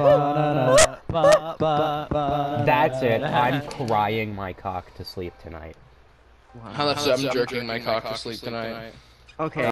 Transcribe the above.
That's it. I'm crying my cock to sleep tonight. How much I'm jerking my cock to sleep tonight. Okay.